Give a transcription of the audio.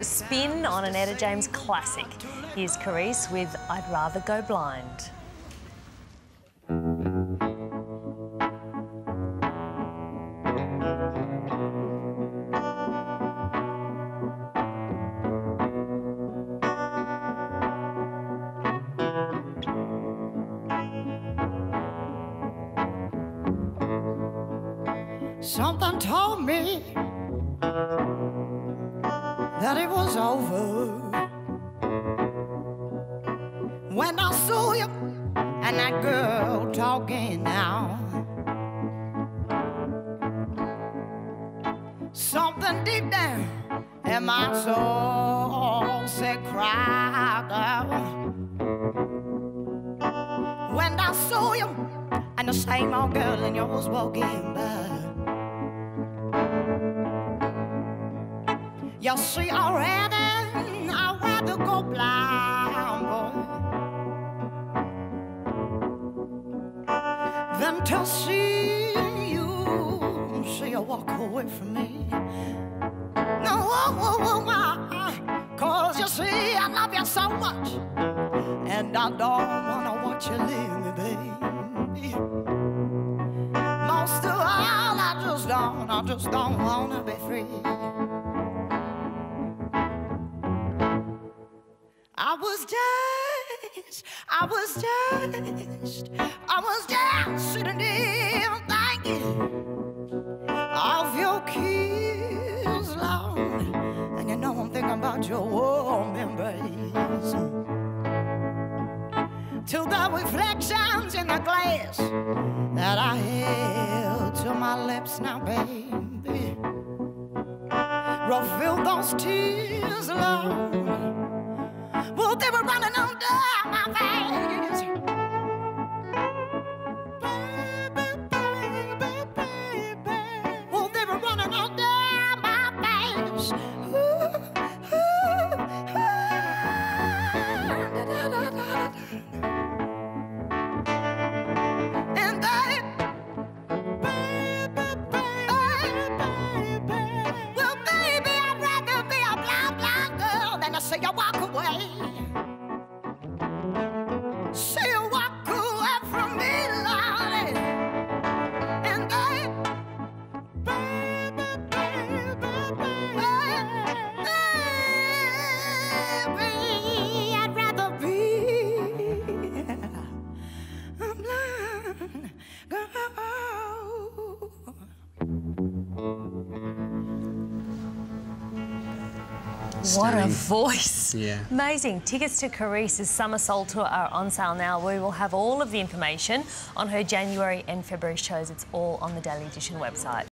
Spin on an Etta James classic. Here's Karise with I'd Rather Go Blind. Something told me that it was over when I saw you and that girl talking now. Something deep down in my soul said, "Cry, girl." When I saw you and the same old girl in yours walking by. You see, already I'd rather go blind, boy, than to see you, see you walk away from me. No, oh, oh, oh, cause you see, I love you so much, and I don't wanna watch you leave me, baby. Most of all, I just don't, I just don't wanna be free. I was just, I was just, I was just sitting there thinking of your kiss, Lord. And you know I'm thinking about your warm embrace. To the reflections in the glass that I held to my lips now, baby. Reveal those tears, Lord. Well, they were running on down my veins. What a voice. Yeah. Amazing. Tickets to Karise's Summer Soul Tour are on sale now. We will have all of the information on her January and February shows. It's all on the Daily Edition website.